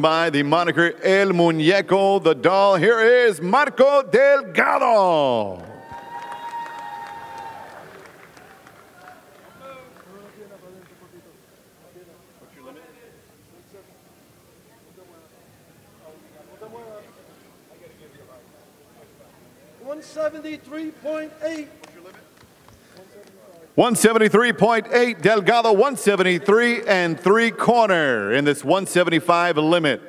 by the moniker El Muñeco, the doll. Here is Marco Delgado. One seventy-three point eight. 173.8 Delgado, 173 and three corner in this 175 limit.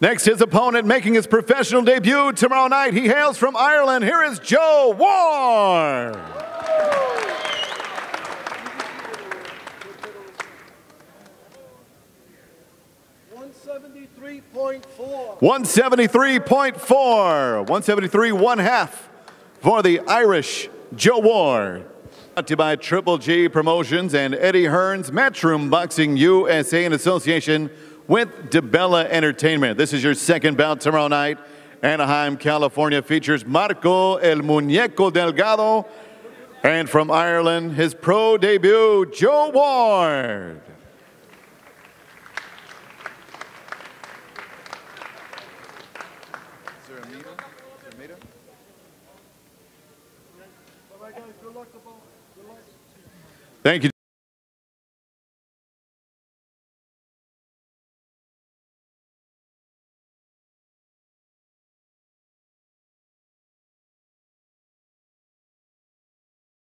Next, his opponent making his professional debut tomorrow night. He hails from Ireland. Here is Joe Ward. One seventy-three point four. 173.4, 173 one half for the Irish Joe Ward. Brought to you by Triple G Promotions and Eddie Hearn's, Matchroom Boxing USA in association with DiBella Entertainment. This is your second bout tomorrow night. Anaheim, California features Marco El Muñeco Delgado. And from Ireland, his pro debut, Joe Ward. Right, guys, good luck to both. Good luck.